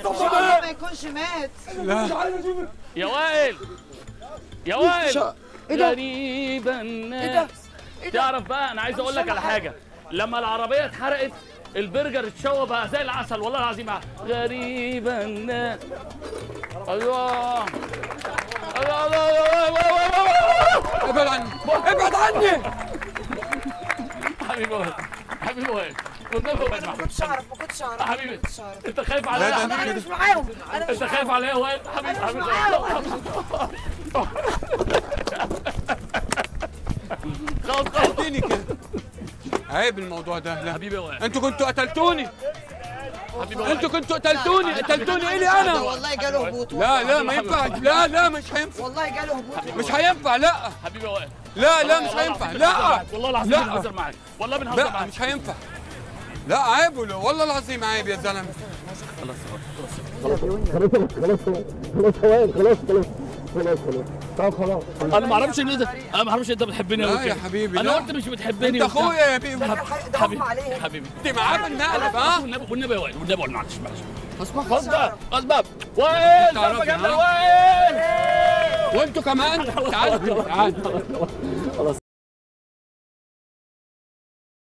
ما يكونش مات يا وائل يا وائل. إيه ده؟ غريبا إيه ده؟ تعرف بقى أنا عايز أقول لك على حاجة. لما العربية اتحرقت البرجر اتشوى بقى زي العسل. والله العظيم أيوه. الله الله الله الله الله ابعد عني ابعد عني. حبيبي وائل حبيبي وائل. والنبي ما. كنتش اعرف ما كنتش اعرف حبيبي ما كنتش اعرف انت خايف عليا حبيبي. أنا مش معاهم انت خايف عليا يا وائل؟ حبيبي حبيبي. معاهم. خلاص خلاص. اديني كده. عيب الموضوع ده لا. حبيبي يا وائل. أنتوا كنتوا قتلتوني. حبيبي أنتوا كنتوا قتلتوني. قتلتوني إيه لي أنا؟ والله جاله هبوط. لا لا ما ينفع. لا لا مش هينفع. والله جاله هبوط. مش هينفع لا. حبيبي يا وائل. لا لا مش هينفع. لا. والله العظيم. بنهزر معاك. والله بنهزر لا معاك. مش هينفع. لا عيب ولا- والله العظيم عيب يا زلمة. أنا ما أعرفش ان انت أنا ما أعرفش انت بتحبني لا أوي يا. حبيبي، أنا لا. قلت مش بتحبني أنت. أخويا يا بيه ده حبيبي حبيبي. أنت معاه بالنقلب ها؟ والنبي والنبي يا وائل والنبي وائل معلش معلش. أسمع. اسباب اسباب وائل تعرف ضربة يا جامدة ها؟ وائل. وأنتوا كمان؟ تعالوا تعالوا.